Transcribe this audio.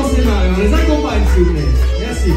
On les accompagne, s'il vous plaît. Merci.